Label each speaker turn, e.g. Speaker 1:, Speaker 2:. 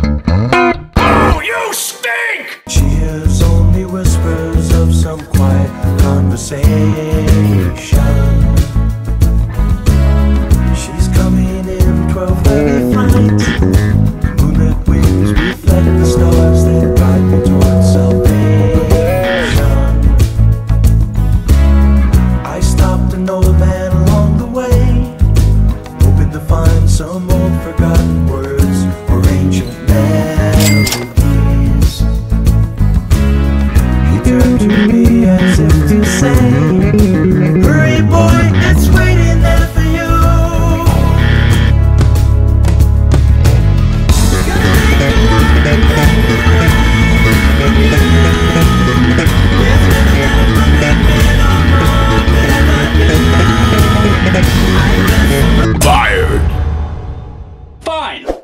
Speaker 1: Oh, you stink!
Speaker 2: She hears only whispers of some quiet conversation.
Speaker 1: Fine!